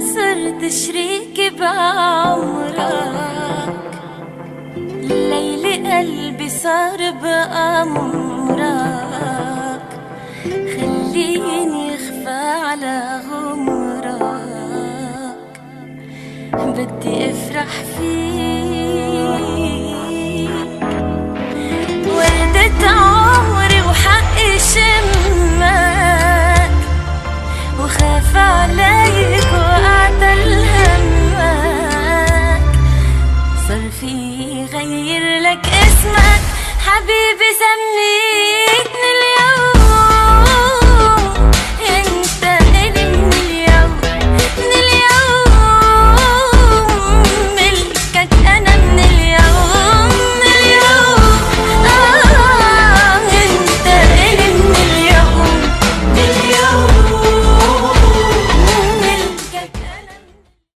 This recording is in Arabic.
صرت شريكي بعمرك ليلي قلبي صار بأمرك خليني أخفى على غمرك بدي أفرح فيك. وردة صار في غير لك اسمك. حبيبي سمي